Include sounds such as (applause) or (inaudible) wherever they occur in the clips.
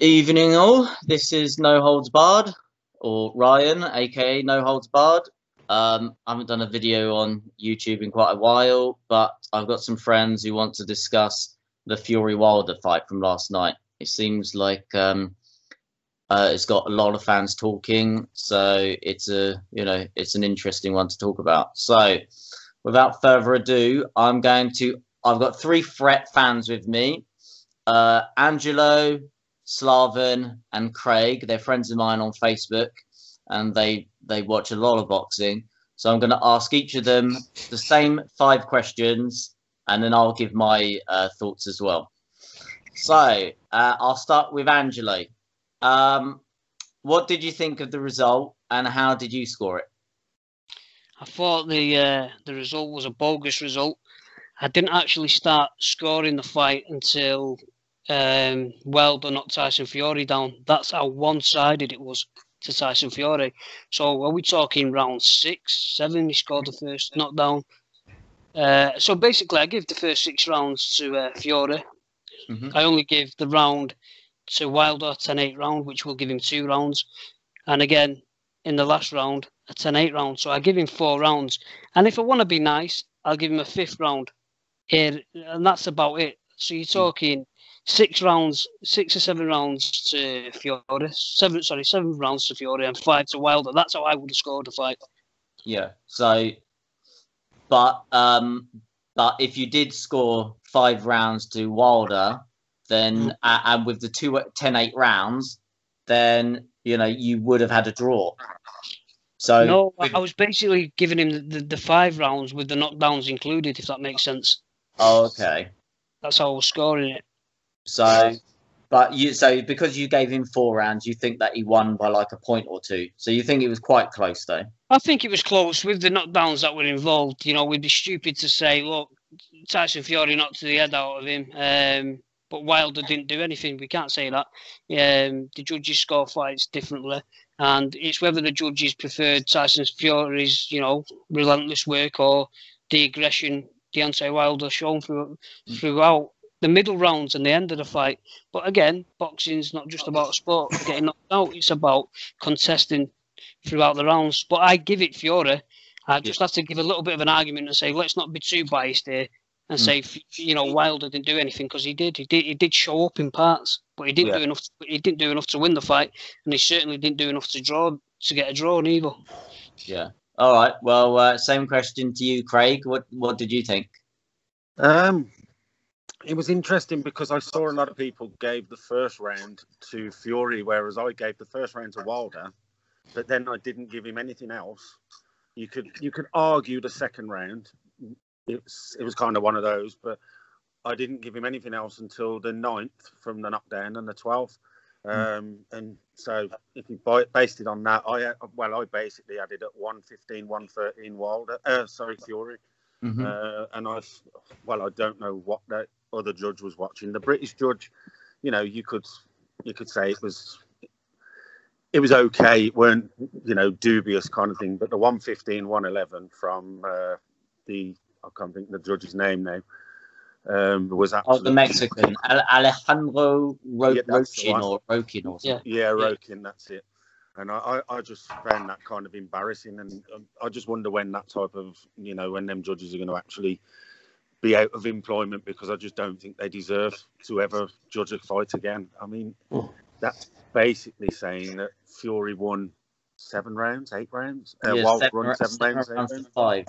Evening all. This is No Holds Barred, or Ryan, aka No Holds Barred. Um, I haven't done a video on YouTube in quite a while, but I've got some friends who want to discuss the Fury Wilder fight from last night. It seems like um, uh, it's got a lot of fans talking, so it's a you know it's an interesting one to talk about. So, without further ado, I'm going to. I've got three fret fans with me. Uh, Angelo, Slaven and Craig. They're friends of mine on Facebook, and they they watch a lot of boxing. So I'm going to ask each of them the same five questions, and then I'll give my uh, thoughts as well. So uh, I'll start with Angelo. Um, what did you think of the result, and how did you score it? I thought the uh, the result was a bogus result. I didn't actually start scoring the fight until um, Wilder knocked Tyson Fury down. That's how one-sided it was to Tyson Fury. So are we talking round six, seven? He scored the first knockdown. Uh, so basically, I give the first six rounds to uh, Fury. Mm-hmm. I only give the round to Wilder, 10-8 round, which will give him two rounds. And again, in the last round, a 10-8 round. So I give him four rounds. And if I want to be nice, I'll give him a fifth round here, and that's about it. So you're hmm. talking six rounds, six or seven rounds to Fury, seven sorry, seven rounds to Fury and five to Wilder. That's how I would have scored the fight. Yeah. So, but um, but if you did score five rounds to Wilder, then mm. uh, and with the two 10-8 rounds, then you know you would have had a draw. So no. I was basically giving him the, the, the, five rounds with the knockdowns included, if that makes sense. Oh, okay. That's how was scoring it. So, but you so because you gave him four rounds, you think that he won by like a point or two. So you think it was quite close, though. I think it was close with the knockdowns that were involved. You know, we'd be stupid to say, look, Tyson Fury knocked the head out of him. Um, but Wilder didn't do anything. We can't say that. Um, the judges score fights differently, and it's whether the judges preferred Tyson Fury's, you know, relentless work or the aggression Deontay Wilder shown through, mm. throughout the middle rounds and the end of the fight. But again, boxing's not just about sport getting knocked out; it's about contesting throughout the rounds. But I give it Fury. I just have to give a little bit of an argument and say, let's not be too biased here and mm. say, you know, Wilder didn't do anything because he did. He did. He did show up in parts, but he didn't yeah. do enough. To, he didn't do enough to win the fight, and he certainly didn't do enough to draw to get a draw either. Yeah. All right. Well, uh, same question to you, Craig. What What did you think? Um, it was interesting because I saw a lot of people gave the first round to Fury, whereas I gave the first round to Wilder, but then I didn't give him anything else. You could you could argue the second round. It's it was kind of one of those, but I didn't give him anything else until the ninth from the knockdown and the twelfth. Hmm. Um, and so if you based it on that, I well I basically added at 115, 113 Wilder, uh, sorry Fury. Mm-hmm. Uh, and I, well, I don't know what that other judge was watching. The British judge, you know, you could you could say it was it was okay. It weren't you know dubious kind of thing. But the 115, 111 from uh, the I can't think the judge's name now. Um, was absolutely... oh the Mexican Alejandro Ro- yeah, Rochin or Rokin or something. Yeah, yeah, Rokin. That's it. And I, I, just found that kind of embarrassing, and um, I just wonder when that type of, you know, when them judges are going to actually be out of employment because I just don't think they deserve to ever judge a fight again. I mean, oh. that's basically saying that Fury won seven rounds, eight rounds, uh, yeah, seven, run seven, seven rounds, rounds five.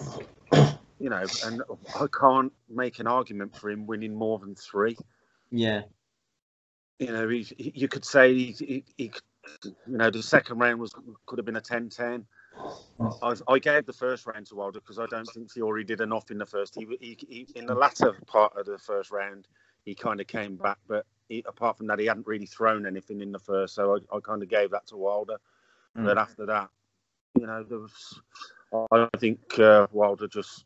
(clears throat) You know, and I can't make an argument for him winning more than three. Yeah. You know, he, you could say he, he, he, you know, the second round was could have been a 10-10. I, I, gave the first round to Wilder because I don't think Fury did enough in the first. He, he, he in the latter part of the first round, he kind of came back, but he, apart from that, he hadn't really thrown anything in the first. So I, I kind of gave that to Wilder. Mm. But after that, you know, there was. I think uh, Wilder just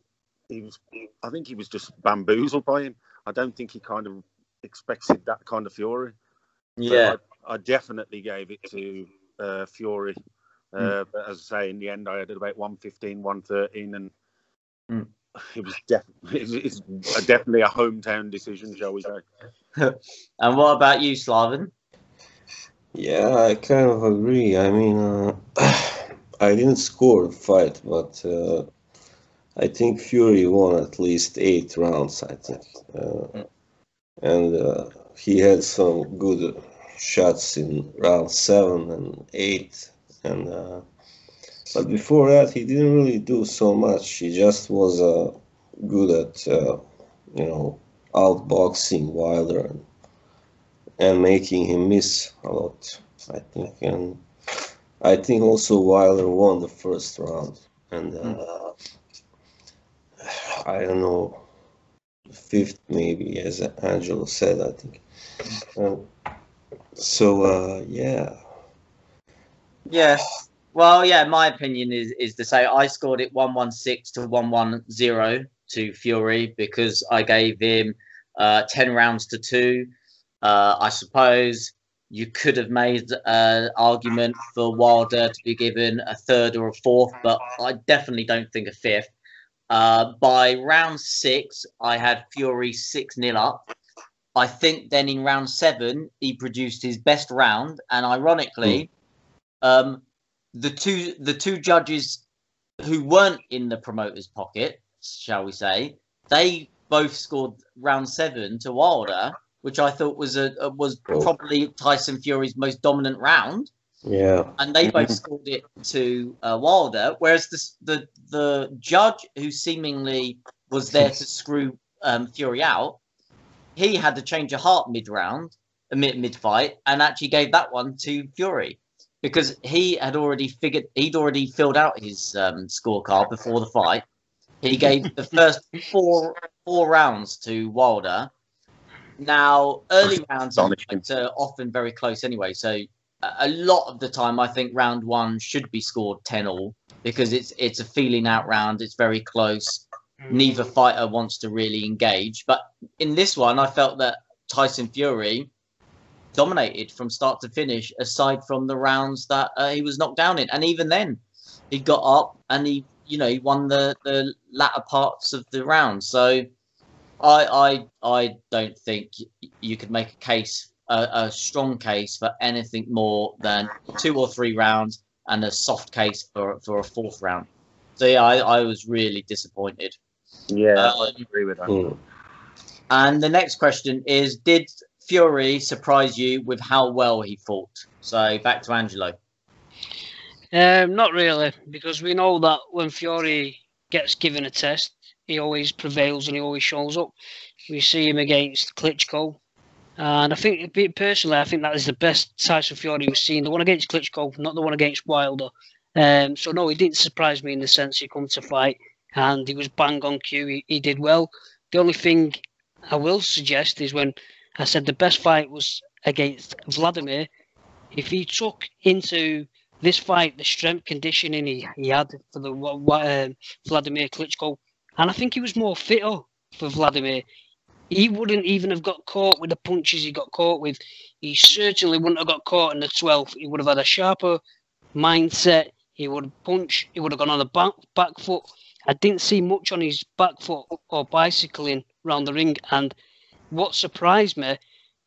he was. I think he was just bamboozled by him. I don't think he kind of expected that kind of Fury. Yeah, I, I, definitely gave it to uh, Fury Mm. Uh, but as I say, in the end, I had about 115, 113, and mm. it was definitely it's definitely a hometown decision, shall we say? (laughs) and what about you, Slaven? Yeah, I kind of agree. I mean, uh, (clears throat) I didn't score the fight, but uh, I think Fury won at least eight rounds. I think, uh, and uh, he had some good shots in round seven and eight, and uh, but before that he didn't really do so much. He just was uh, good at uh, you know outboxing Wilder and, and making him miss a lot. I think, and I think also Wilder won the first round, and uh, I don't know, fifth maybe, as Angelo said. I think. Um, so uh, yeah, Yes. Well, yeah, my opinion is is to say I scored it one one six to one one zero to Fury because I gave him uh, ten rounds to two. Uh, I suppose you could have made an argument for Wilder to be given a third or a fourth, but I definitely don't think a fifth. Uh, by round six, I had Fury six 0 up. I think then in round seven, he produced his best round, and ironically, um, the two the two judges who weren't in the promoter's pocket, shall we say, they both scored round seven to Wilder, which I thought was a, a was Oh. probably Tyson Fury's most dominant round, yeah, and they both scored it to uh, Wilder. Whereas the the the judge who seemingly was there to screw um, Fury out, he had to change a heart mid round, mid mid fight, and actually gave that one to Fury because he had already figured he'd already filled out his um, scorecard before the fight. He gave the first four four rounds to Wilder. Now, early rounds in Astonishing. fights are often very close anyway, so a- lot of the time I think round one should be scored ten all because it's it's a feeling out round. It's very close neither fighter wants to really engage. But in this one, I felt that Tyson Fury dominated from start to finish, aside from the rounds that uh, he was knocked down in. And even then, he got up and he, you know, he won the the latter parts of the round. So, I I I don't think you could make a case. A, a strong case for anything more than two or three rounds and a soft case for for a fourth round. So yeah, I, I was really disappointed. Yeah, Um, I agree with that. Hmm. And the next question is: Did Fury surprise you with how well he fought? So back to Angelo. Um, not really, because we know that when Fury gets given a test, he always prevails and he always shows up. We see him against Klitschko, and I think personally, I think that is the best Tyson Fury we've seen. The one against Klitschko, not the one against Wilder. Um, so no, he didn't surprise me in the sense he come to fight and he was bang on cue. He, he did well. The only thing I will suggest is when I said the best fight was against Vladimir. If he took into this fight, the strength conditioning he, he had for the wa- um, Vladimir Klitschko, and I think he was more fitter for Vladimir. He wouldn't even have got caught with the punches he got caught with. He certainly wouldn't have got caught in the 12th. He would have had a sharper mindset. He would punch. He would have gone on the back, back foot. I didn't see much on his back foot or bicycling round the ring. And what surprised me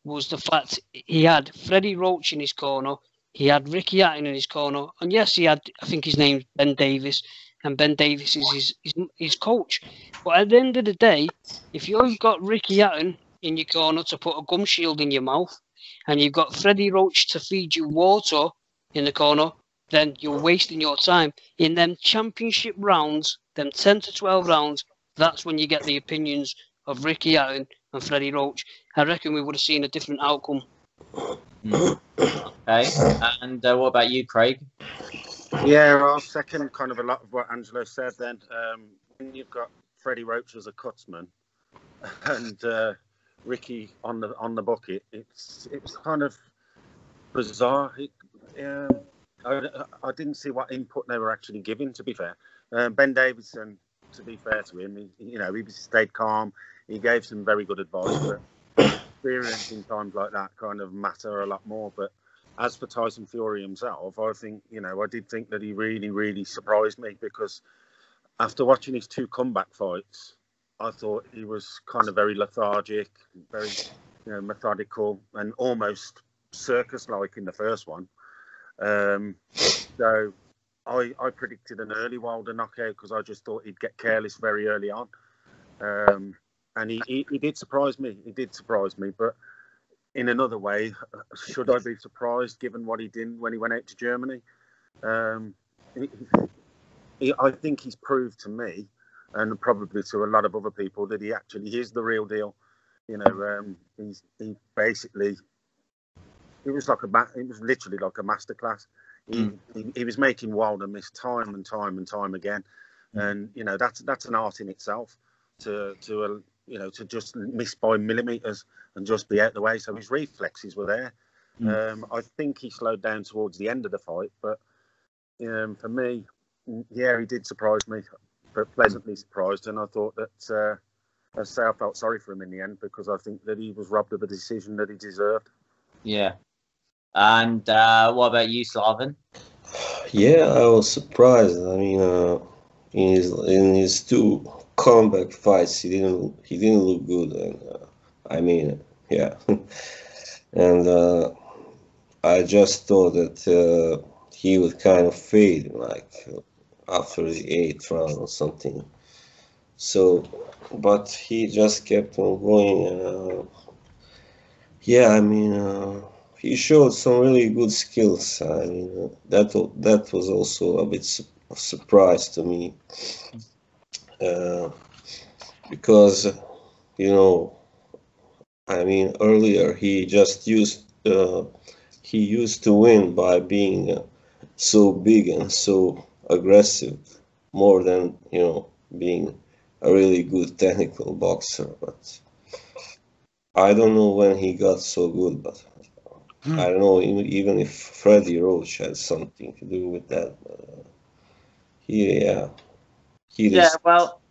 was the fact he had Freddie Roach in his corner. He had Ricky Hatton in his corner, and yes, he had. I think his name's Ben Davis, and Ben Davis is his his, his coach. But at the end of the day, if you've got Ricky Hatton in your corner to put a gum shield in your mouth, and you've got Freddie Roach to feed you water in the corner, then you're wasting your time. In them championship rounds, them 10 to 12 rounds, that's when you get the opinions of Ricky Hatton and Freddie Roach. I reckon we would have seen a different outcome. (coughs) Okay, and uh, what about you, Craig? Yeah, I'll second kind of a lot of what Angelo said then. Um, when you've got Freddie Roach as a cutsman (laughs) and uh, Ricky on the on the bucket, it's it's kind of bizarre. It, um, I, I didn't see what input they were actually giving. To be fair, um, Ben Davison, to be fair to him, he, you know, he stayed calm. He gave some very good advice, but experience in times like that kind of matter a lot more. But as for Tyson Fury himself, I think you know I did think that he really, really surprised me because after watching his two comeback fights, I thought he was kind of very lethargic, very you know methodical, and almost circus like in the first one. Um, so I, I predicted an early Wilder knockout because I just thought he'd get careless very early on. Um, and he, he, he, did surprise me. He did surprise me. But in another way, (laughs) should I be surprised given what he did when he went out to Germany? Um, he, he, I think he's proved to me, and probably to a lot of other people, that he actually is the real deal. You know, um, he's he basically it was like a it was literally like a masterclass. He, mm. he, he was making Wilder miss time and time and time again, mm. and you know that's that's an art in itself to to you know to just miss by millimeters and just be out the way. So his reflexes were there. Mm. Um, I think he slowed down towards the end of the fight, but um, for me, yeah, he did surprise me, but pleasantly surprised. And I thought that, uh, I say, I felt sorry for him in the end because I think that he was robbed of a decision that he deserved. Yeah. And uh, what about you, Slaven? (sighs) Yeah, I was surprised. I mean, uh, in his in his two comeback fights, he didn't he didn't look good, and uh, I mean, yeah, (laughs) and uh, I just thought that uh, he would kind of fade, like after the eighth round or something. So, but he just kept on going. Uh, yeah, I mean, uh, he showed some really good skills. I mean, that that was also a bit su surprise to me uh, because you know, I mean, earlier he just used uh, he used to win by being so big and so aggressive more than you know being a really good technical boxer but i don't know when he got so good but hmm. i don't know even if freddie roach had something to do with that uh, he yeah he yeah well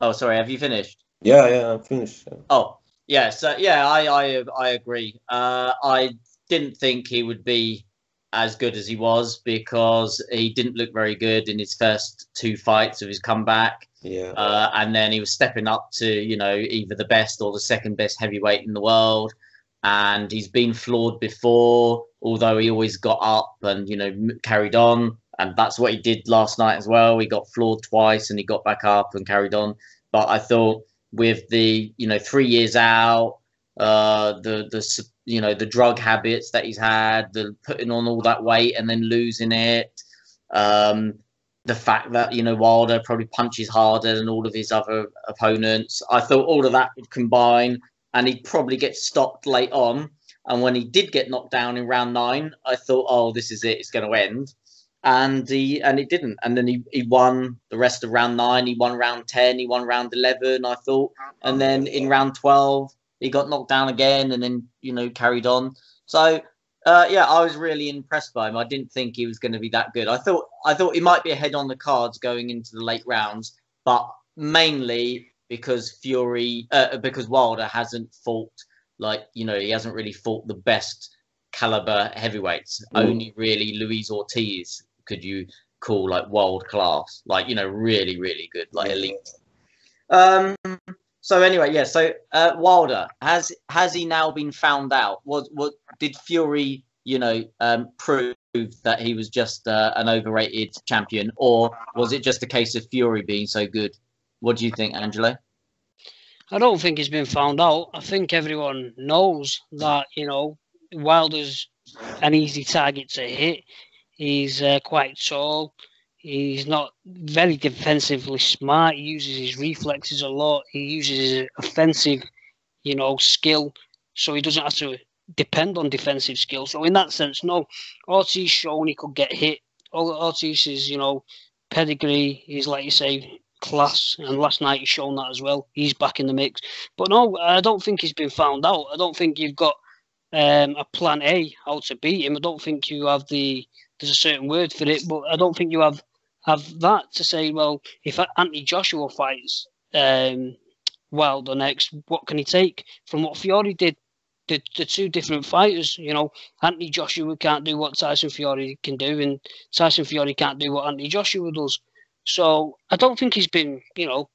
oh sorry have you finished yeah yeah i'm finished yeah. oh yeah so yeah i i i agree uh i didn't think he would be as good as he was because he didn't look very good in his first two fights of his comeback. Yeah. Uh, and then he was stepping up to, you know, either the best or the second best heavyweight in the world. And he's been floored before, although he always got up and, you know, carried on. And that's what he did last night as well. He got floored twice and he got back up and carried on. But I thought with the, you know, three years out, uh, the the you know the drug habits that he's had, the putting on all that weight and then losing it, um, the fact that you know Wilder probably punches harder than all of his other opponents. I thought all of that would combine, and he'd probably get stopped late on. And when he did get knocked down in round nine, I thought, oh, this is it, it's going to end. And he and it didn't. And then he, he won the rest of round nine. He won round ten. He won round eleven. I thought, and then in round twelve, he got knocked down again and then you know carried on. So uh, yeah, I was really impressed by him. I didn't think he was going to be that good. I thought I thought he might be ahead on the cards going into the late rounds, but mainly because Fury uh, because Wilder hasn't fought like you know he hasn't really fought the best caliber heavyweights. Mm. Only really Luis Ortiz could you call like world class, like you know really really good, like elite. Um, so anyway, yeah. So uh, Wilder has has he now been found out? Was what did Fury, you know, um, prove that he was just uh, an overrated champion, or was it just a case of Fury being so good? What do you think, Angelo? I don't think he's been found out. I think everyone knows that you know Wilder's an easy target to hit. He's uh, quite tall. He's not very defensively smart. He uses his reflexes a lot. He uses his offensive, you know, skill, so he doesn't have to depend on defensive skill. So in that sense, no, Ortiz shown he could get hit. Ortiz's, you know, pedigree is like you say, class. And last night he's shown that as well. He's back in the mix. But no, I don't think he's been found out. I don't think you've got um, a plan A how to beat him. I don't think you have the there's a certain word for it, but I don't think you have have that to say, well, if Anthony Joshua fights um, Wilder next, what can he take from what Fury did? The, the two different fighters, you know, Anthony Joshua can't do what Tyson Fury can do, and Tyson Fury can't do what Anthony Joshua does. So I don't think he's been, you know,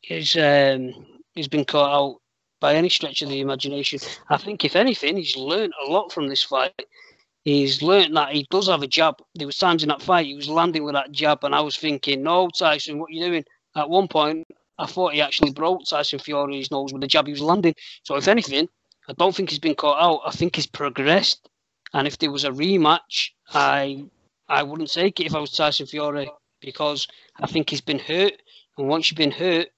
he's um, he's been caught out by any stretch of the imagination. I think, if anything, he's learned a lot from this fight. He's learned that he does have a jab. There was times in that fight he was landing with that jab, and I was thinking, "No, Tyson, what are you doing?" At one point, I thought he actually broke Tyson Fury's nose with the jab he was landing. So, if anything, I don't think he's been caught out. I think he's progressed. And if there was a rematch, I I wouldn't take it if I was Tyson Fury because I think he's been hurt. And once you've been hurt,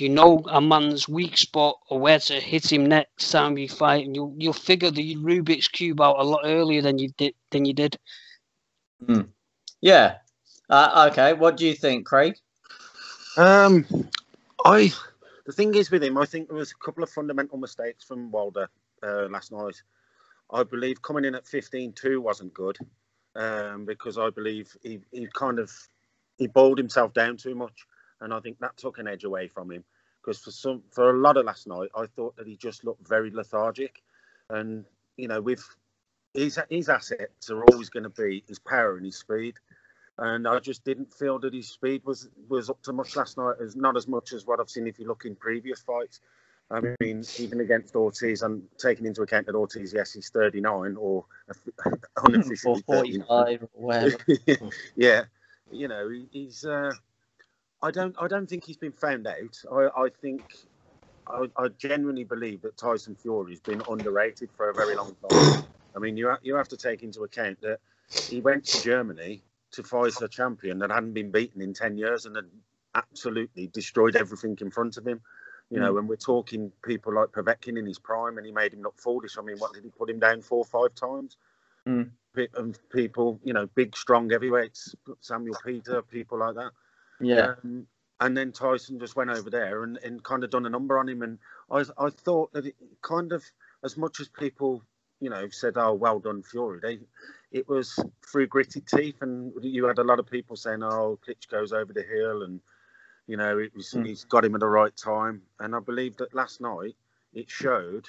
you know a man's weak spot or where to hit him next time you fight, and you'll you'll figure the Rubik's cube out a lot earlier than you did than you did. Hmm. Yeah. Uh, okay. What do you think, Craig? Um, I the thing is with him, I think there was a couple of fundamental mistakes from Wilder uh, last night. I believe coming in at 15-2 wasn't good um, because I believe he, he kind of he bowled himself down too much, and I think that took an edge away from him. Because for some for a lot of last night, I thought that he just looked very lethargic, and you know with his his assets are always going to be his power and his speed and I just didn't feel that his speed was was up to much last night. As not as much as what I've seen if you look in previous fights. I mean, even against Ortiz, I'm taking into account that Ortiz, yes, he's 39 or (laughs) unofficially 45 or whatever. (laughs) yeah, you know, he, he's. Uh, I don't. I don't think he's been found out. I, I think. I, I genuinely believe that Tyson Fury has been underrated for a very long time. I mean, you ha- you have to take into account that he went to Germany to fight a champion that hadn't been beaten in 10 years and had absolutely destroyed everything in front of him. You know, mm. when we're talking people like Povetkin in his prime and he made him look foolish. I mean, what did he put him down four or five times? Mm. And people, you know, big, strong heavyweights, Samuel Peter, people like that. Yeah. Um, and then Tyson just went over there and, and kind of done a number on him. And I, I thought that it kind of, as much as people, you know, said, oh, well done, Fury, they, it was through gritted teeth, and you had a lot of people saying, "Oh, Klitschko's over the hill," and you know, it was mm. he's got him at the right time. And I believe that last night it showed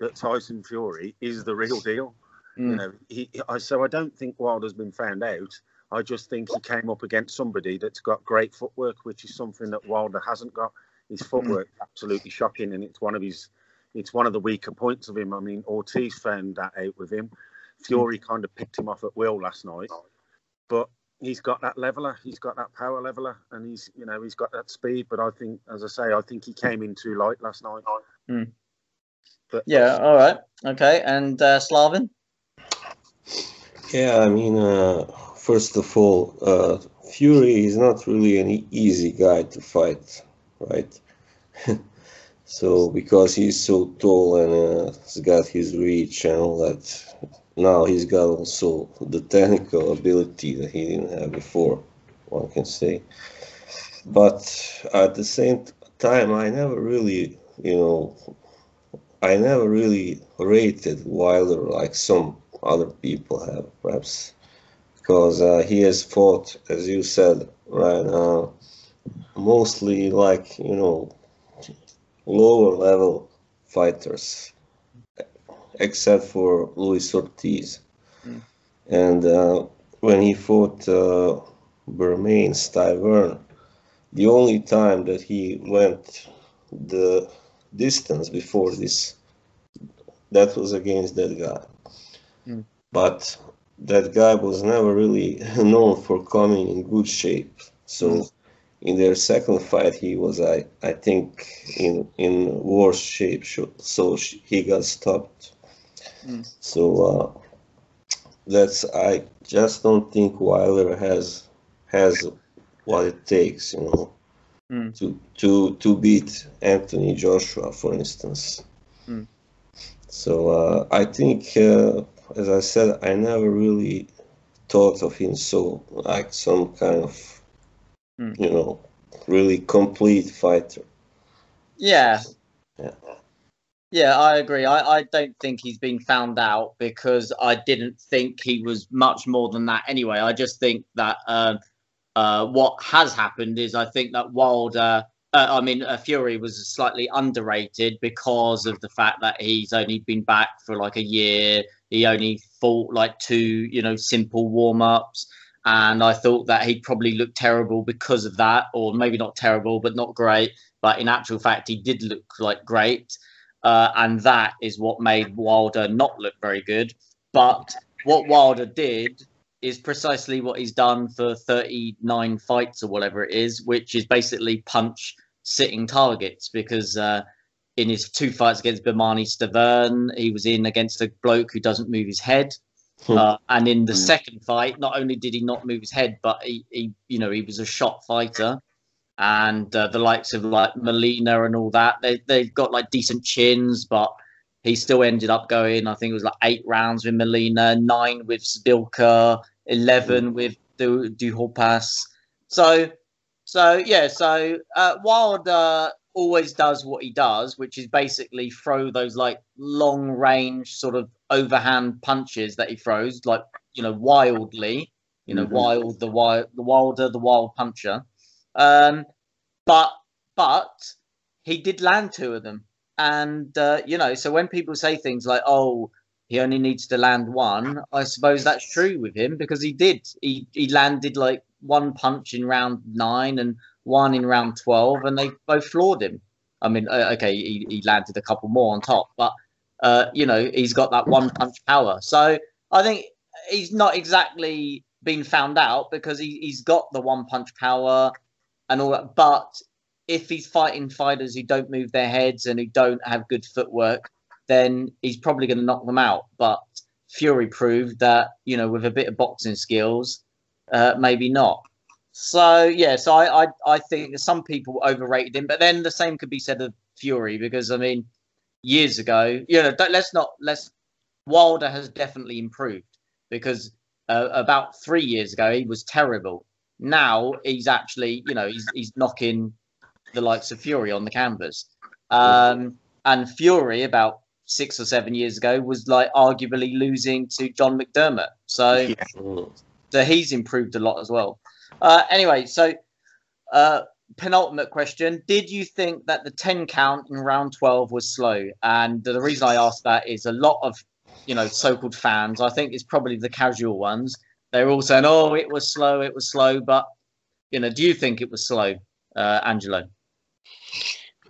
that Tyson Fury is the real deal. Mm. You know, he, I, so I don't think Wilder's been found out. I just think he came up against somebody that's got great footwork, which is something that Wilder hasn't got. His hmm. footwork mm. absolutely shocking, and it's one of his, it's one of the weaker points of him. I mean, Ortiz found that out with him. Fury kind of picked him off at will last night, but he's got that leveler, he's got that power leveler, and he's you know he's got that speed. But I think, as I say, I think he came in too light last night. Mm. But yeah, all right, okay, and uh, Slaven. Yeah, I mean, uh, first of all, uh, Fury is not really an easy guy to fight, right? (laughs) so because he's so tall and uh, he's got his reach and all that, now he's got also the technical ability that he didn't have before, one can say. But at the same time, I never really, you know, I never really rated Wilder like some other people have, perhaps, because uh, he has fought, as you said, right now, mostly like, you know, lower level fighters except for Luis Ortiz. Mm. And uh, when he fought uh, Bermane Stiverne, the only time that he went the distance before this, that was against that guy. Mm. But that guy was never really (laughs) known for coming in good shape. So mm. in their second fight, he was, I, I think, in in worse shape. So he got stopped Mm. So uh, that's I just don't think Wilder has has what it takes, you know, mm. to to to beat Anthony Joshua, for instance. Mm. So uh, I think, uh, as I said, I never really thought of him so like some kind of, mm. you know, really complete fighter. Yeah. Yeah. Yeah, I agree. I, I don't think he's been found out because I didn't think he was much more than that anyway. I just think that uh, uh, what has happened is I think that Wilder, uh, I mean, uh, Fury was slightly underrated because of the fact that he's only been back for like a year. He only fought like two, you know, simple warm ups. And I thought that he'd probably looked terrible because of that, or maybe not terrible, but not great. But in actual fact, he did look like great. uh, and that is what made Wilder not look very good. But what Wilder did is precisely what he's done for 39 fights or whatever it is, which is basically punch sitting targets because uh, in his two fights against Bermane Stiverne. he was in against a bloke who doesn't move his head. Hmm. Uh, and in the Hmm. second fight, not only did he not move his head, but he, he you know, he was a shot fighter. And uh, the likes of like Molina and all that, they they've got like decent chins, but he still ended up going. I think it was like eight rounds with Molina, nine with Szpilka, eleven with Du Duhaupas. So, so yeah, so uh, Wilder always does what he does, which is basically throw those like long range sort of overhand punches that he throws, like you know, wildly, you know, Mhm. wild the wild the wilder the wild puncher. Um, but but he did land two of them, and uh, you know, so when people say things like, "Oh," he only needs to land one. I suppose that's true with him because he did. He he landed like one punch in round nine and one in round twelve, and they both floored him. I mean, uh, okay, he, he landed a couple more on top, but uh, you know he's got that one punch power. So I think he's not exactly been found out because he, he's got the one punch power and all that. But if he's fighting fighters who don't move their heads and who don't have good footwork, then he's probably going to knock them out. But Fury proved that you know with a bit of boxing skills, uh, maybe not. So yeah, so I, I I think some people overrated him, but then the same could be said of Fury because I mean, years ago, you know, let's not let's Wilder has definitely improved because uh, about three years ago he was terrible. Now he's actually you know he's he's knocking the likes of Fury on the canvas, um, and Fury about six or seven years ago was like arguably losing to John McDermott. So Yeah. So he's improved a lot as well. Uh, anyway, so uh, penultimate question: Did you think that the ten count in round twelve was slow? And the reason I asked that is a lot of you know so-called fans. I think it's probably the casual ones. They're all saying, "Oh, it was slow, it was slow," but you know, do you think it was slow, uh, Angelo?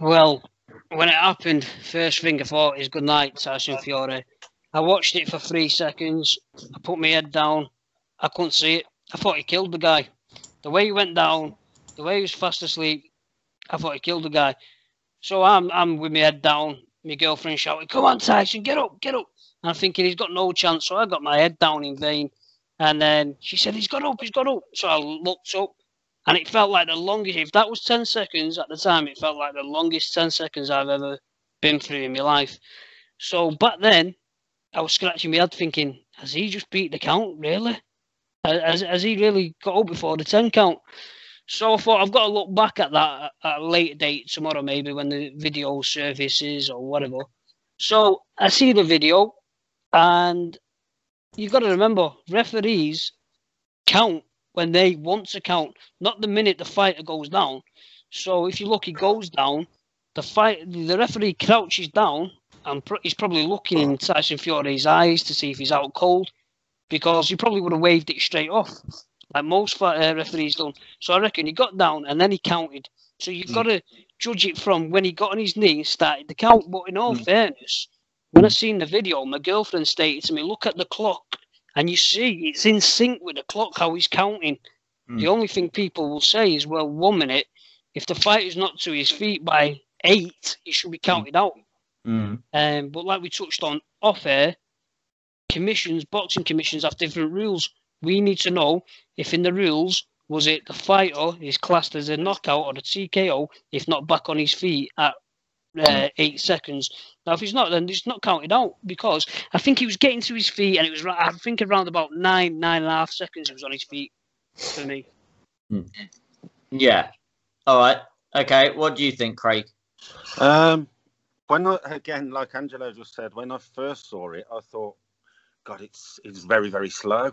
Well, when it happened, first thing I thought is good night, Tyson Fury. I watched it for three seconds. I put my head down. I couldn't see it. I thought he killed the guy. The way he went down, the way he was fast asleep, I thought he killed the guy. So I'm I'm with my head down. My girlfriend shouted, "Come on, Tyson, get up, get up!" And I'm thinking he's got no chance. So I got my head down in vain. And then she said, "He's got up, he's got up." So I looked up, and it felt like the longest. If that was ten seconds at the time, it felt like the longest ten seconds I've ever been through in my life. So back then, I was scratching my head, thinking, "Has he just beat the count? Really? Has, has he really got up before the ten count?" So I thought I've got to look back at that at a later date tomorrow, maybe when the video surfaces or whatever. So I see the video, and you've got to remember referees count when they want to count, not the minute the fighter goes down. So if you look, he goes down. The fight, the referee crouches down, and pr- he's probably looking in Tyson Fury's eyes to see if he's out cold, because he probably would have waved it straight off, like most uh, referees don't. So I reckon he got down and then he counted. So you've got to judge it from when he got on his knee and started the count. But in all Mm. fairness, when I seen the video, my girlfriend stated to me, "Look at the clock." And you see, it's in sync with the clock how he's counting. The Mm. only thing people will say is, well, one minute, if the fighter's not to his feet by eight, he should be counted out. Mm. Um, but like we touched on off air, commissions, boxing commissions have different rules. We need to know if in the rules was it the fighter is classed as a knockout or a TKO if not back on his feet at uh, eight seconds. Now, if he's not, then it's not counted out because I think he was getting to his feet and it was ra- I think around about nine, nine and a half seconds he was on his feet for me. Yeah. All right. Okay. What do you think, Craig? Um, when I, again, like Angelo just said, when I first saw it, I thought, God, it's it's very very slow.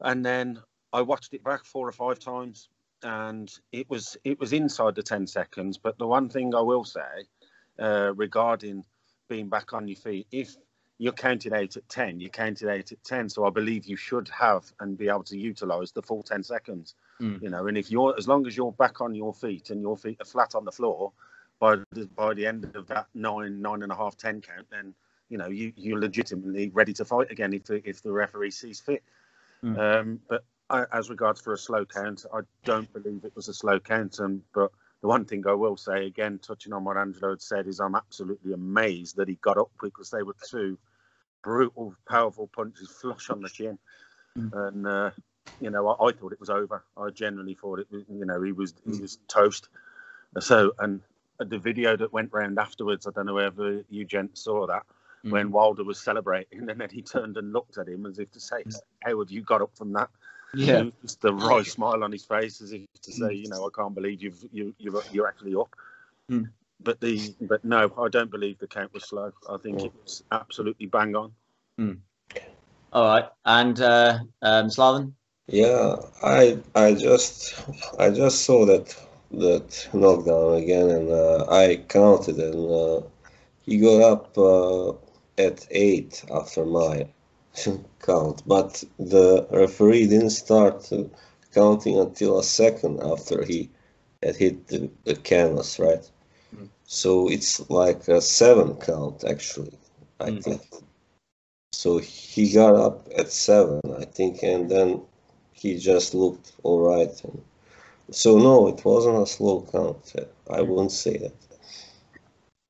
And then I watched it back four or five times, and it was it was inside the ten seconds. But the one thing I will say uh, regarding being back on your feet, if you're counted eight at ten, you counted eight at ten. So I believe you should have and be able to utilise the full ten seconds. Mm. You know, and if you're as long as you're back on your feet and your feet are flat on the floor, by the by the end of that nine nine and a half ten count, then you know you you're legitimately ready to fight again if the, if the referee sees fit. Mm. Um, but I, as regards for a slow count, I don't believe it was a slow count. And but the one thing I will say again, touching on what Angelo had said, is I'm absolutely amazed that he got up because they were two brutal, powerful punches flush on the chin, Mm. and uh, you know I, I thought it was over. I generally thought it was, you know he was he was toast. So and the video that went round afterwards, I don't know whether you gents saw that Mm. when Wilder was celebrating, (laughs) and then he turned and looked at him as if to say, "How have you got up from that?" Yeah. Just the right smile on his face, as if to say, "You know, I can't believe you've you you're, you're actually up." Mm. But the but no, I don't believe the count was slow. I think it was absolutely bang on. All right. And uh, um, Slaven? Yeah, I I just I just saw that that knockdown again, and uh, I counted, and uh, he got up uh, at eight after my (laughs) count, but the referee didn't start counting until a second after he had hit the, the canvas, right? Mm. So it's like a seven count actually, I Mm. think. So he got up at seven, I think, and then he just looked all right. And so no, it wasn't a slow count. I wouldn't say that.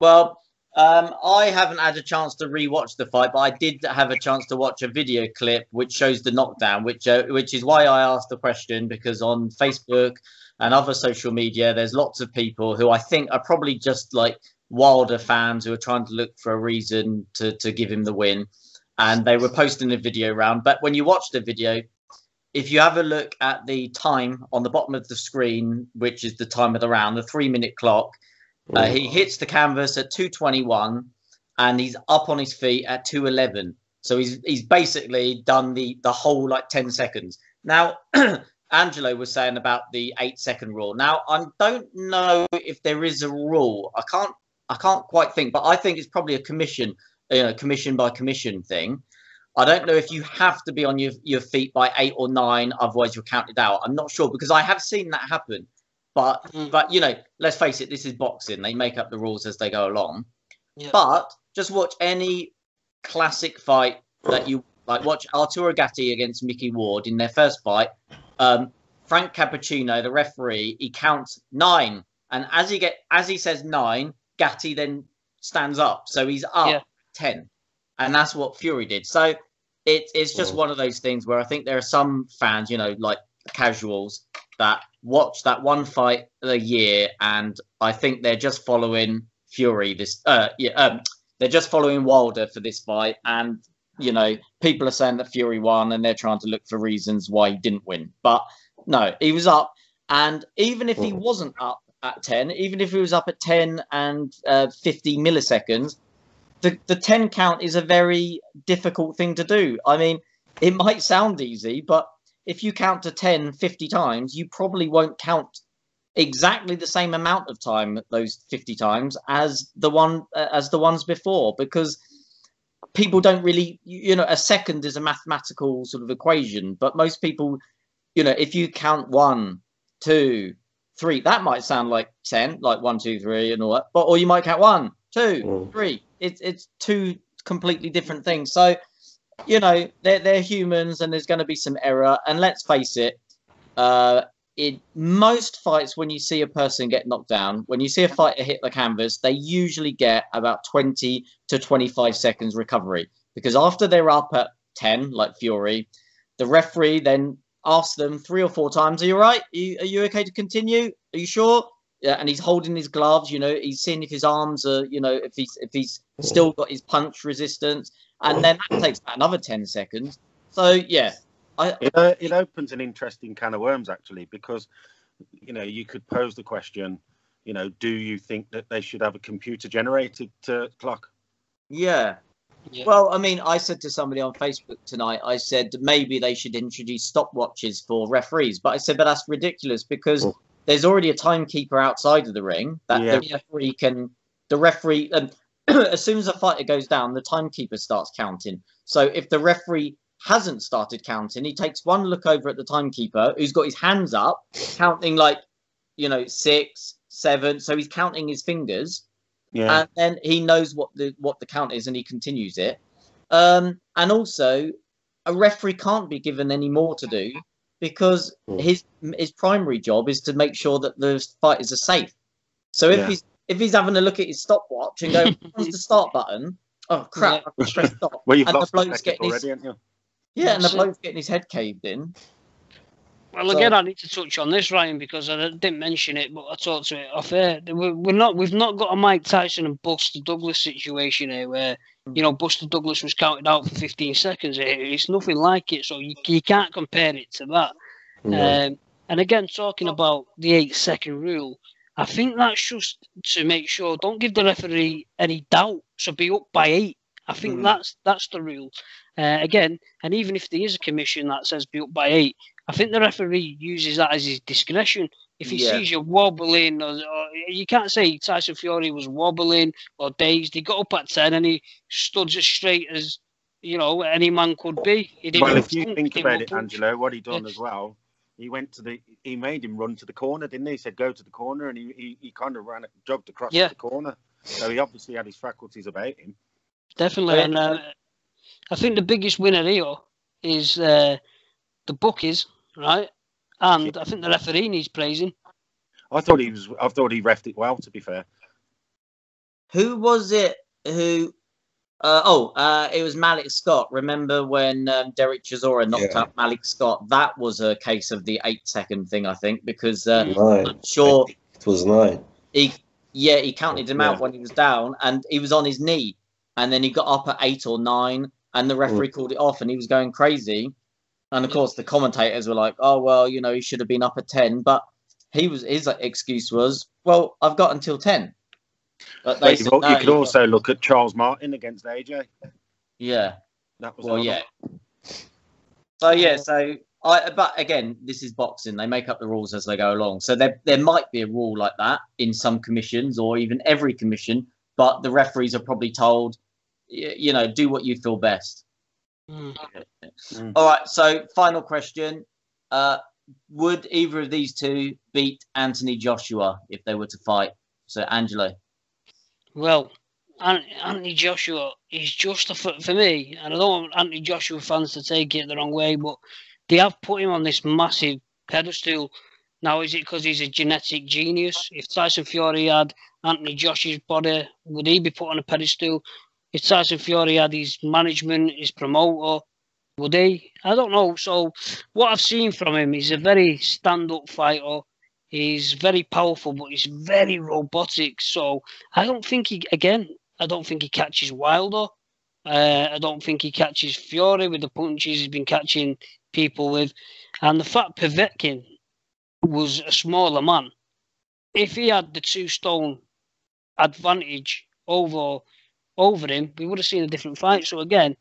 Well, um, I haven't had a chance to rewatch the fight, but I did have a chance to watch a video clip which shows the knockdown, which uh, which is why I asked the question because on Facebook and other social media, there's lots of people who I think are probably just like Wilder fans who are trying to look for a reason to to give him the win, and they were posting a video around. But when you watch the video, if you have a look at the time on the bottom of the screen, which is the time of the round, the three minute clock. Uh, he hits the canvas at 221 and he's up on his feet at 211. So he's he's basically done the the whole like 10 seconds. Now (clears throat) Angelo was saying about the 8 second rule. Now I don't know if there is a rule. I can't I can't quite think, but I think it's probably a commission, you know, commission by commission thing. I don't know if you have to be on your, your feet by eight or nine, otherwise you're counted out. I'm not sure because I have seen that happen. But Mm. but you know, let's face it, this is boxing. They make up the rules as they go along. Yeah. But just watch any classic fight that you (coughs) like. Watch Arturo Gatti against Micky Ward in their first fight. Um, Frank Cappuccino, the referee, he counts nine, and as he get as he says nine, Gatti then stands up, so he's up Yeah. ten, and that's what Fury did. So it, it's just one of those things where I think there are some fans, you know, like casuals that watch that one fight a year, and I think they're just following Fury. This, uh, yeah, um, they're just following Wilder for this fight, and you know, people are saying that Fury won, and they're trying to look for reasons why he didn't win. But no, he was up, and even if he wasn't up at ten, even if he was up at ten and uh, fifty milliseconds, the the ten count is a very difficult thing to do. I mean, it might sound easy, but if you count to 10 50 times you probably won't count exactly the same amount of time those 50 times as the one uh, as the ones before because people don't really you know a second is a mathematical sort of equation but most people you know if you count one two three that might sound like 10 like one two three and all that but or you might count one two Mm. three it's it's two completely different things so you know they're, they're humans and there's going to be some error. And let's face it uh in most fights when you see a person get knocked down when you see a fighter hit the canvas they usually get about 20 to 25 seconds recovery. Because after they're up at 10 like fury the referee then asks them three or four times are you right? are you, are you okay to continue? Are you sure? Yeah, and he's holding his gloves you know he's seeing if his arms are you know if he's if he's still got his punch resistance and then that takes about another 10 seconds so yeah I, It, uh, it opens an interesting can of worms actually because you know you could pose the question, you know, do you think that they should have a computer generated uh, clock? yeah Yeah. Well, I mean, I said to somebody on Facebook tonight, I said maybe they should introduce stopwatches for referees, but I said, but that's ridiculous because Oh. there's already a timekeeper outside of the ring that Yeah. the referee can. The referee, um, (clears throat) as soon as a fighter goes down, the timekeeper starts counting. So if the referee hasn't started counting, he takes one look over at the timekeeper who's got his hands up, counting like you know, six, seven. So he's counting his fingers, Yeah. and then he knows what the what the count is, and he continues it. Um, and also, a referee can't be given any more to do because his his primary job is to make sure that the fighters are safe. So if Yeah. he's if he's having a look at his stopwatch and go, (laughs) "Where's the start button?" Oh crap! I pressed stop. well, you've and lost the bloke's second getting his already, haven't you? yeah, and the That's it. bloke's getting his head caved in. Well, So- again, I need to touch on this, Ryan, because I didn't mention it, but I talked to it off air. We're we're not, we've not got a Mike Tyson and Buster Douglas situation here, where you know Buster Douglas was counted out for 15 seconds. It's nothing like it, so you, you can't compare it to that. Yeah. Um, and again, talking about the eight second rule, I think that's just to make sure don't give the referee any doubt. So be up by eight. I think Mhm. that's that's the rule. Uh, again, and even if there is a commission that says be up by eight, I think the referee uses that as his discretion. If he Yeah. sees you wobbling, or, or you can't say Tyson Fury was wobbling or dazed. He got up at ten and he stood as straight as you know any man could be. He didn't Well, if you think about it. Angelo, what he done as well, he went to the, he made him run to the corner, didn't he? He said go to the corner, and he he, he kind of ran, jogged across Yeah. the corner. So he obviously had his faculties about him. Definitely, Yeah. and uh, I think the biggest winner here is uh, the bookies, right? And I think the referee needs praising. I thought he was, I thought he refed it well. To be fair, Who was it who? Uh, oh, uh, it was Malik Scott. Remember when um, Dereck Chisora knocked Yeah. out Malik Scott? That was a case of the eight second thing, I think, because uh, nine. I'm sure It was nine. he, yeah, he counted him out when he was down, and he was on his knee, and then he got up at eight or nine, and the referee called it off, and he was going crazy, and of course the commentators were like, "Oh well, you know, he should have been up at 10, but he was his excuse was, "Well, I've got until 10. But But you, said, could- "No, you could you've got-" also look at Charles Martin against AJ. yeah. That was Well, another- yeah. So yeah, so I but again, this is boxing. They make up the rules as they go along. So there there might be a rule like that in some commissions or even every commission, but the referees are probably told, you know, do what you feel best. Mm. Mm. All right. So final question: uh, Would either of these two beat Anthony Joshua if they were to fight? So Angelo. Well, An- Anthony Joshua is just a, for, me, and I don't want Anthony Joshua fans to take it the wrong way, but they have put him on this massive pedestal. Now, is it because he's a genetic genius? If Tyson Fury had Anthony Joshua's body, would he be put on a pedestal? If Tyson Fury had his management, his promoter, would he? I don't know. So, what I've seen from him, he's a very stand-up fighter. He's very powerful, but he's very robotic. So, I don't think he again. I don't think he catches Wilder. Uh, I don't think he catches Fury with the punches he's been catching people with, and the fact Povetkin was a smaller man. If he had the two stone advantage over over him, we would have seen a different fight. So again,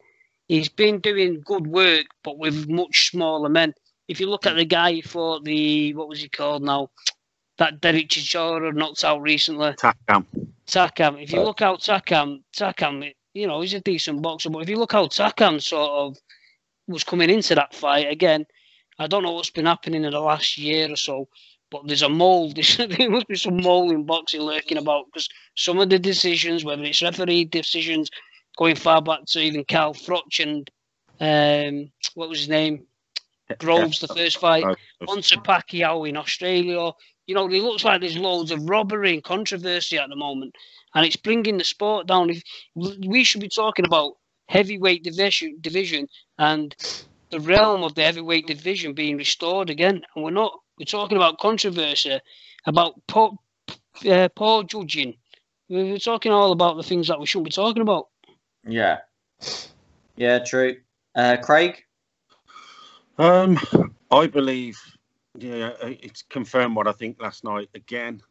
he's been doing good work, but with much smaller men. If you look at the guy for the what was he called now, that Dereck Chisora knocked out recently. Takam. Takam. If you Uh, look how Takam, Takam, you know, he's a decent boxer, but if you look how Takam sort of was coming into that fight again, I don't know what's been happening in the last year or so, but there's a mold. (laughs) there must be some mold in boxing lurking about because some of the decisions, whether it's referee decisions, going far back to even Carl Froch and um, what was his name, Groves, the first fight. Hunter Pacquiao in Australia. You know, it looks like there's loads of robbery and controversy at the moment, and it's bringing the sport down. If we should be talking about heavyweight division, division and the realm of the heavyweight division being restored again, and we're not. We're talking about controversy, about poor, uh, poor judging. We're talking all about the things that we shouldn't be talking about. Yeah. Yeah. True. Uh, Craig. Um, I believe, yeah, uh, it's confirmed what I think last night again.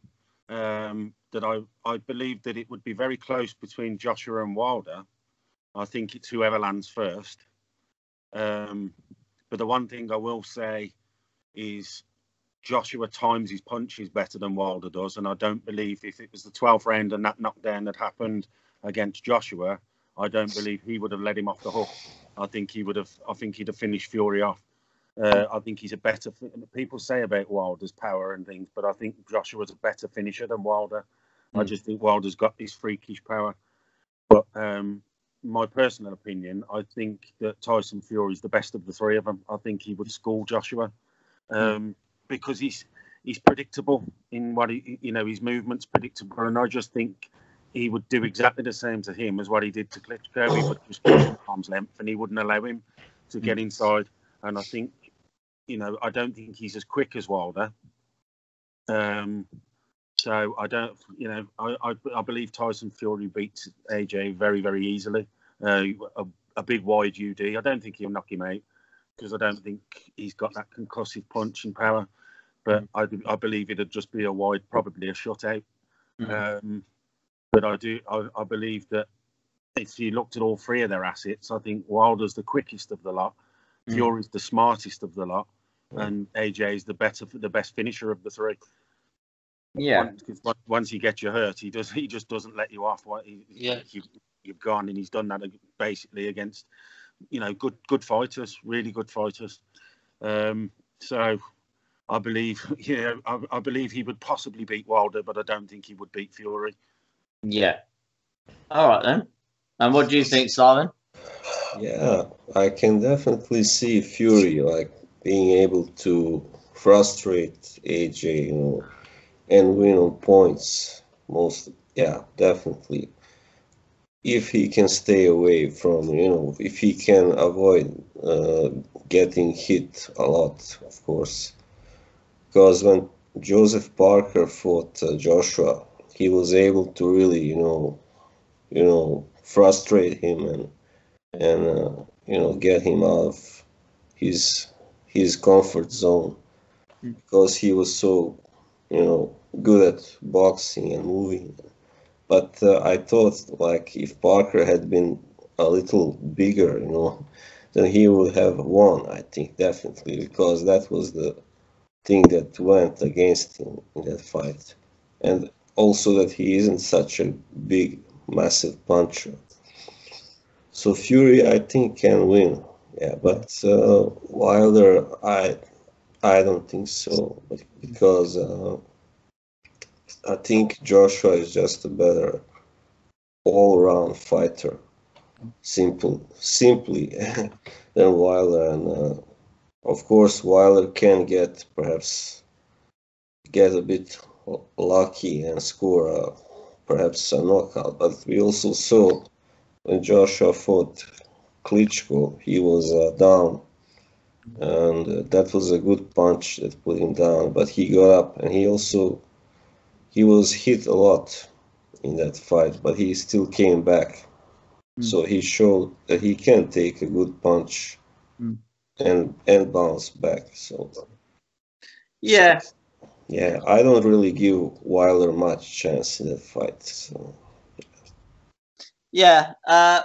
Um, that I I believe that it would be very close between Joshua and Wilder. I think it's whoever lands first. Um, but the one thing I will say is Joshua times his punches better than Wilder does, and I don't believe if it was the 12th round and that knockdown that happened against Joshua, I don't believe he would have let him off the hook. I think he would have. I think he'd have finished Fury off. Uh, I think he's a better. People say about Wilder's power and things, but I think Joshua's a better finisher than Wilder. Mm. I just think Wilder's got his freakish power. But um, my personal opinion, I think that Tyson Fury is the best of the three of them. I think he would school Joshua um, mm. because he's he's predictable in what he, you know, his movements predictable, and I just think he would do exactly the same to him as what he did to Klitschko. He would just (coughs) keep him arm's length, and he wouldn't allow him to get mm. inside. And I think, you know, I don't think he's as quick as Wilder. Um, so I don't, you know, I, I, I believe Tyson Fury beats AJ very, very easily. Uh, a, a, big wide UD. I don't think he'll knock him out because I don't think he's got that concussive punching power. But mm. I, I believe it'd just be a wide, probably a shutout. Mm. Um, but I do, I, I believe that if you looked at all three of their assets, I think Wilder's the quickest of the lot, mm. Fury's the smartest of the lot, mm. and AJ is the better, the best finisher of the three. Yeah, because once, once he gets you hurt, he does, (laughs) he just doesn't let you off. He, yeah, you, you've gone, and he's done that basically against, you know, good, good fighters, really good fighters. Um, so I believe, (laughs) yeah, I, I, believe he would possibly beat Wilder, but I don't think he would beat Fury. Yeah. All right then. And what do you think, Simon? Yeah, I can definitely see Fury like being able to frustrate AJ, you know, and win on points. Most, yeah, definitely. If he can stay away from, you know, if he can avoid uh, getting hit a lot, of course. Because when Joseph Parker fought uh, Joshua, he was able to really, you know, you know, frustrate him and and uh, you know get him out of his his comfort zone because he was so you know good at boxing and moving. But uh, I thought like if Parker had been a little bigger, you know, then he would have won. I think definitely because that was the thing that went against him in that fight, and also that he isn't such a big, massive puncher. So Fury, I think, can win. Yeah, but uh, Wilder, I, I don't think so, because uh, I think Joshua is just a better all-round fighter, simple, simply (laughs) than Wilder, and uh, of course Wilder can get perhaps get a bit lucky and score a, perhaps a knockout. But we also saw Joshua fought Klitschko, he was uh, down, and uh, that was a good punch that put him down. But he got up, and he also he was hit a lot in that fight, but he still came back. Mm. So he showed that he can take a good punch mm. and and bounce back. So yeah, yeah, I don't really give Wilder much chance in that fight. So. Yeah, uh,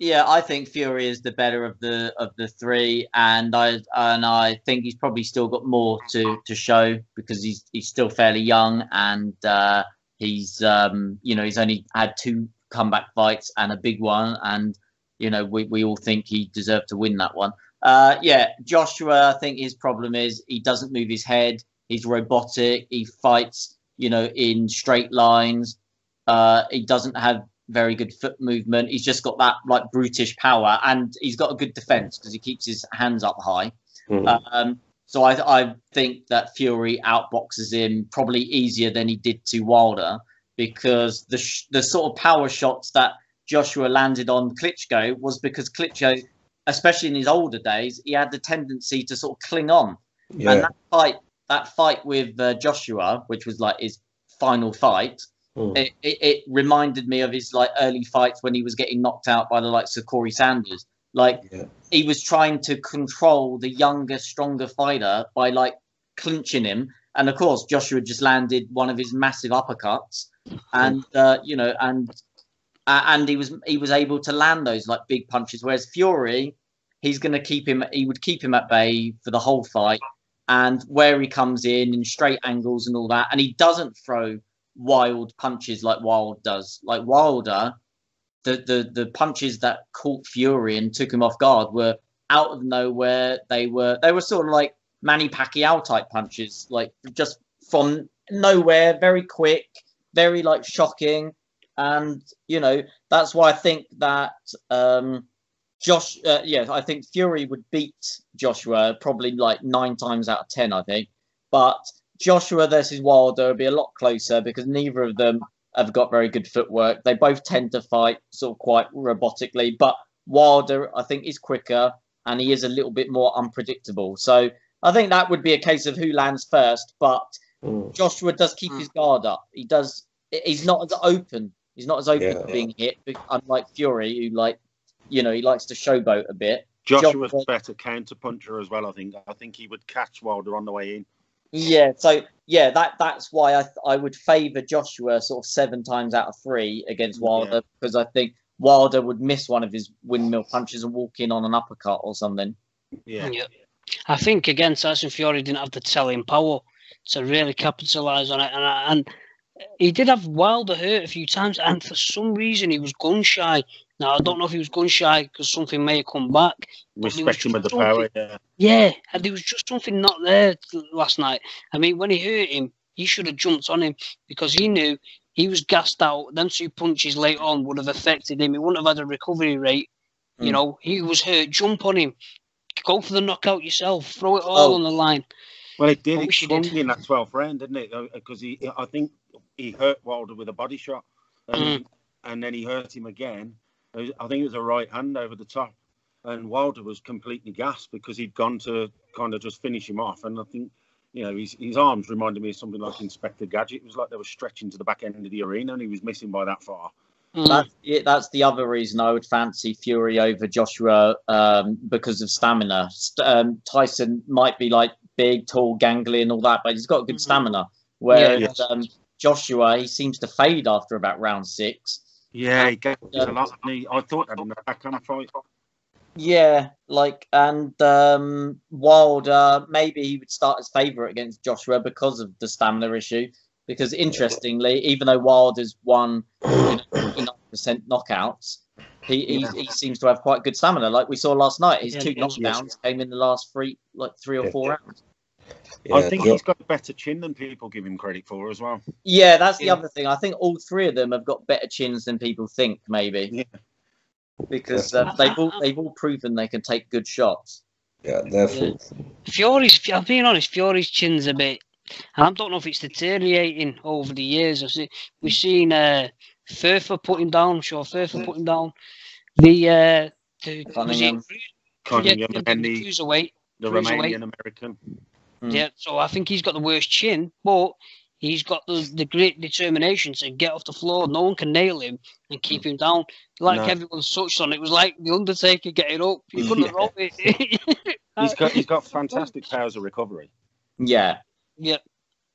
yeah, I think Fury is the better of the of the three, and I and I think he's probably still got more to to show because he's he's still fairly young and uh, he's um, you know he's only had two comeback fights and a big one, and you know we, we all think he deserved to win that one. Uh, yeah, Joshua, I think his problem is he doesn't move his head. He's robotic. He fights, you know, in straight lines. Uh, he doesn't have very good foot movement. He's just got that like brutish power, and he's got a good defense because he keeps his hands up high. Mm-hmm. Um, so I, I think that Fury outboxes him probably easier than he did to Wilder because the sh- the sort of power shots that Joshua landed on Klitschko was because Klitschko, especially in his older days, he had the tendency to sort of cling on. Yeah. And that fight that fight with uh, Joshua, which was like his final fight, mm. it, it, it, reminded me of his like early fights when he was getting knocked out by the likes of Corrie Sanders. Like yeah. he was trying to control the younger, stronger fighter by like clinching him, and of course Joshua just landed one of his massive uppercuts, and uh, you know, and uh, and he was he was able to land those like big punches. Whereas Fury, he's going to keep him. He would keep him at bay for the whole fight and where he comes in in straight angles and all that. And he doesn't throw wild punches like Wild does. Like Wilder, the the the punches that caught Fury and took him off guard were out of nowhere. They were they were sort of like Manny Pacquiao type punches, like just from nowhere, very quick, very like shocking, and you know that's why I think that um, Josh, uh, yeah, I think Fury would beat Joshua probably like nine times out of ten, I think, but Joshua versus Wilder would be a lot closer because neither of them have got very good footwork. They both tend to fight sort of quite robotically, but Wilder, I think, is quicker and he is a little bit more unpredictable. So I think that would be a case of who lands first. But Mm. Joshua does keep Mm. his guard up. He does. He's not as open. He's not as open Yeah. to being hit, unlike Fury, who like, you know, he likes to showboat a bit. Joshua's Joshua- better counter puncher as well. I think. I think he would catch Wilder on the way in. Yeah, so yeah, that that's why I I would favour Joshua sort of seven times out of three against Wilder Yeah. because I think Wilder would miss one of his windmill punches and walk in on an uppercut or something. Yeah. Yeah. I think again, Tyson Fury didn't have the telling power to really capitalise on it, and and he did have Wilder hurt a few times, and for some reason he was gun shy. Now I don't know if he was gun shy because something may have come back. But he was with the power. Yeah. Yeah, and there was just something not there last night. I mean, when he hurt him, he should have jumped on him because he knew he was gassed out. Them two punches late on would have affected him. He wouldn't have had a recovery rate. You Mm. know, he was hurt. Jump on him. Go for the knockout yourself. Throw it all Oh. on the line. Well, it did. It swung did. in that 12th round, didn't it? Uh, because he, I think he hurt Wilder with a body shot, and, and then he hurt him again. It was- I think it was a right hand over the top, and Wilder was completely gassed because he'd gone to kind of just finish him off. And I think, you know, his, his arms reminded me of something like Inspector Gadget. It was like they were stretching to the back end of the arena, and he was missing by that far. Mm. That's yeah, that's the other reason I would fancy Fury over Joshua um, because of stamina. Um, Tyson might be like big, tall, gangly, and all that, but he's got good Mhm. stamina. Whereas yes. um, Joshua, he seems to fade after about round six. Yeah, he gave Yeah. a lot. and he- I thought that in the backhand fight. Yeah, like and um, Wilder, maybe he would start as favourite against Joshua because of the stamina issue. Because interestingly, even though Wilder's won nine percent knockouts, he, he Yeah. he seems to have quite good stamina. Like we saw last night, his Yeah, two yeah. knockdowns came in the last three, like three or Yeah, four yeah. I think he's got a better chin than people give him credit for as well. Yeah, that's the Yeah. other thing. I think all three of them have got better chins than people think, maybe. Yeah. Because uh, they've all they've all proven they can take good shots. yeah, definitely. Fury's, I'm being honest, Fury's chin's a bit, I don't know if it's deteriorating over the years. I've seen, we've seen uh, Furfer put him down, sure, Furfer put him down. The, uh, the was it, Cunningham. Cunningham yeah, and then the the, cruiserweight. the. Romanian American. Mm. Yeah, so I think he's got the worst chin, but he's got the, the great determination to get off the floor. No one can nail him and keep him down. Like No. everyone's touched on, it was like the Undertaker getting up. He couldn't have (laughs) Yeah. rolled it. (laughs) He's got he's got (laughs) fantastic powers of recovery. Yeah, yeah,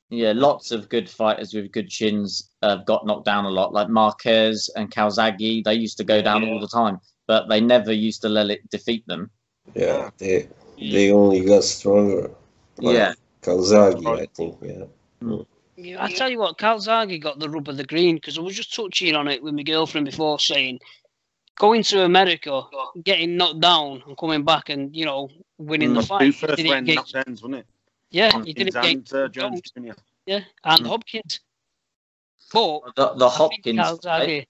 Yeah, lots of good fighters with good chins have got knocked down a lot, like Marquez and Calzaghe. They used to go down all the time, but they never used to let it defeat them. Yeah, they they only got stronger. Like Yeah. Calzaghe, I think. Yeah. Yeah, I tell you what, Calzaghe got the rub of the green because I was just touching on it with my girlfriend before, saying going to America, getting knocked down, and coming back and you know winning the Mm, fight. Two He first did it round against- knockdowns, wasn't it? yeah, he did it Hopkins against and uh, Jones Jones. Jr. yeah, and Mm. Hopkins. But The, the I think Hopkins, fight, Calzaghe.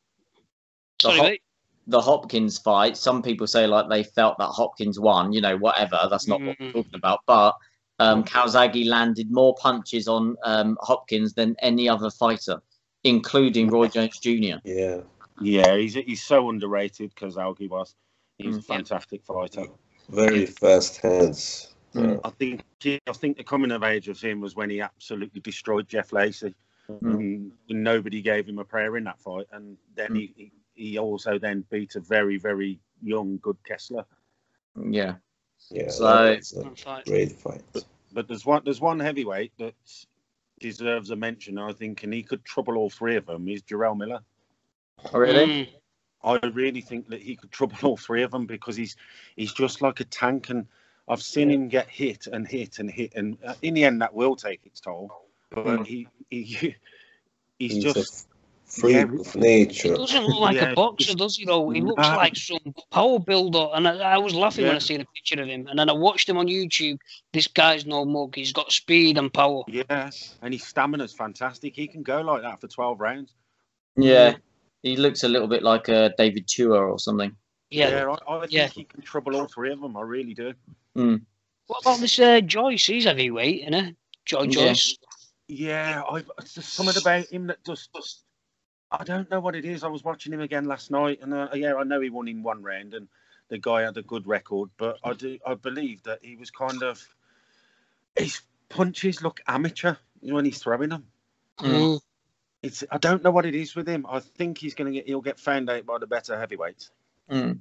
The Sorry, Hop- the Hopkins fight. Some people say like they felt that Hopkins won. You know, whatever. That's not what we're Mm. talking about. But um, Calzaghe landed more punches on um, Hopkins than any other fighter, including Roy Jones Jr. Yeah. Yeah, he's he's so underrated because Algi was. He's a Mm. fantastic fighter. Very fast hands. Mm. Yeah. I think I think the coming of age of him was when he absolutely destroyed Jeff Lacey. Mm. And nobody gave him a prayer in that fight, and then Mm. he he also then beat a very very young good Kessler. Yeah. Yeah. So- that a great fight. But there's one there's one heavyweight that deserves a mention, I think, and he could trouble all three of them. Is Jarrell Miller. Oh, really? Mm. I really think that he could trouble all three of them because he's he's just like a tank, and I've seen him get hit and hit and hit, and uh, in the end that will take its toll. But Mm. he he (laughs) he's, He's just a freak Yeah. of He doesn't look like Yeah. a boxer, does he? Though he mm, looks No. like some power builder, and I, I was laughing when I seen a picture of him, and then I watched him on YouTube. This guy's no mug. He's got speed and power. Yes, and his stamina's fantastic. He can go like that for 12 rounds. Yeah, he looks a little bit like a David Tua or something. Yeah. I, I think Yeah. he can trouble all three of them. I really do. Mm. What about this uh, Joyce? He's heavyweight, you know. Joy Yeah. Joyce. Yeah, I it's just something about him that just, just I don't know what it is. I was watching him again last night, and uh, yeah, I know he won in one round, and the guy had a good record, but I do I believe that he was kind of his punches look amateur when he's throwing them. Mm. It's I don't know what it is with him. I think he's gonna get he'll get found out by the better heavyweights. Mm.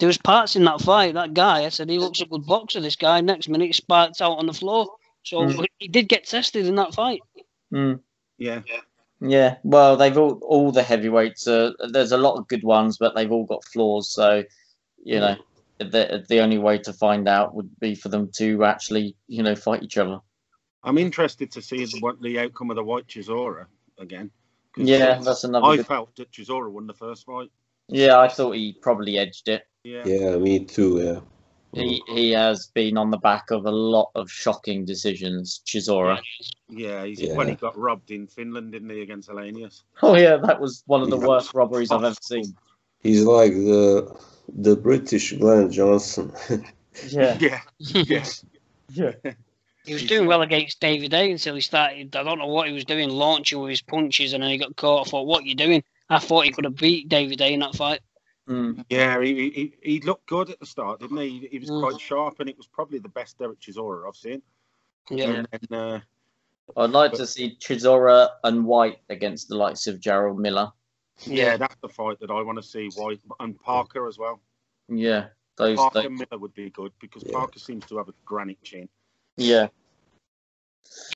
There was parts in that fight. That guy, I said he looks a good boxer. This guy. Next minute, he sparks out on the floor. So Mm. he did get tested in that fight. Mm. Yeah, Yeah, well, they've all all the heavyweights. Uh, there's a lot of good ones, but they've all got flaws. So, you know, the the only way to find out would be for them to actually, you know, fight each other. I'm interested to see the, what the outcome of the Whyte Chisora again. Yeah, that's another. I Good, felt that Chisora won the first fight. yeah, I thought he probably edged it. Yeah, Yeah, me too. Yeah. He he has been on the back of a lot of shocking decisions. Chisora. yeah. He's, Yeah. Well, he got robbed in Finland, didn't he, against Helenius? Oh yeah, that was one of the Yeah. worst robberies I've ever seen. He's like the the British Glenn Johnson. (laughs) Yeah, Yeah, (laughs) yeah. yeah. (laughs) He was doing well against David Haye until he started. I don't know what he was doing, launching with his punches, and then he got caught. I thought, what are you doing? I thought he could have beat David Haye in that fight. Mm. Yeah, he, he he looked good at the start, didn't he? He, he was Mm. quite sharp, and it was probably the best Dereck Chisora I've seen. Yeah. And then, uh, I'd like to see Chisora and Whyte against the likes of Jarrell Miller. yeah, that's the fight that I want to see. Whyte and Parker as well. Yeah, those. Parker those Miller would be good because Yeah. Parker seems to have a granite chin. yeah.